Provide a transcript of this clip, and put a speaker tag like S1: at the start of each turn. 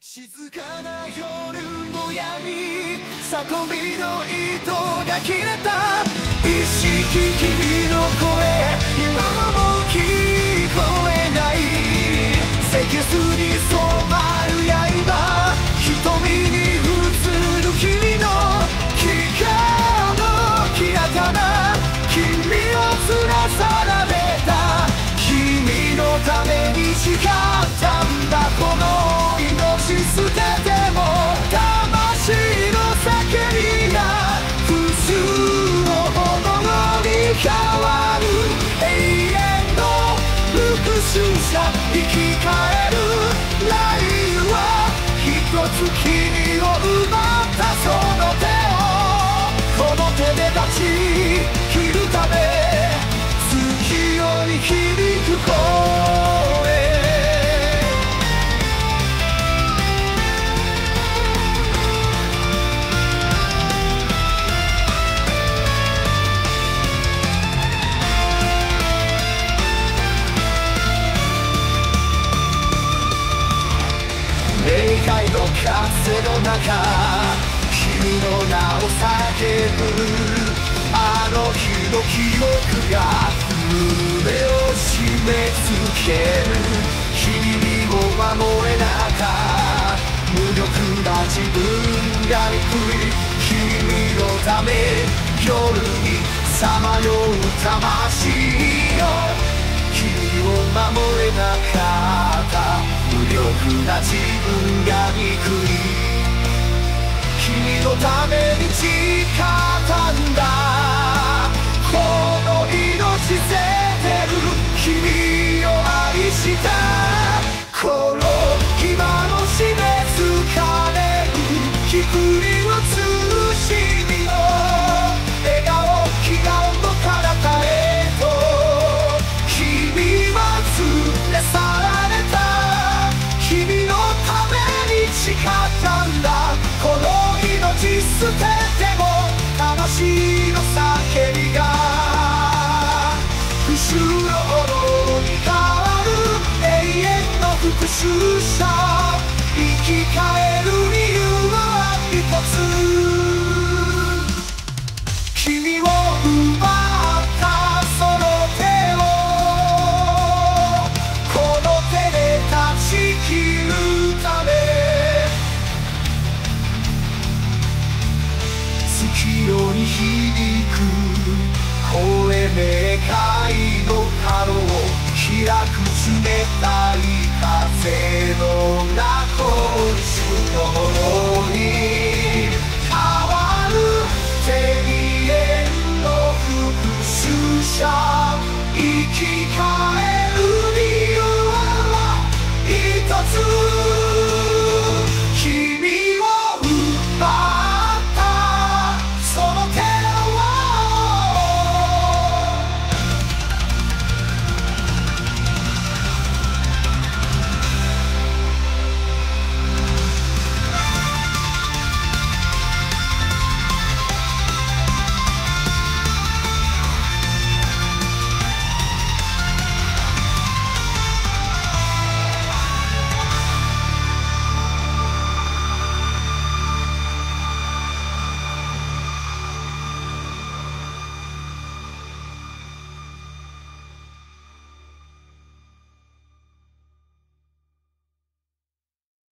S1: 静かな夜の闇。里見の糸が切れた。意識君の声。今もさ生き返るラインは一つ君を奪う界の風の中君の名を叫ぶあの日の記憶が胸を締め付ける君を守れなか無力な自分が憎い君のため夜にさまよう魂よ君を守れなかった。無力な自分が憎い君のために誓ったんだ。捨てても魂の叫びが復讐の炎に変わる永遠の復讐。明快の角を開く冷たい風の中主のものに。変わる永遠の復讐者。生き返る。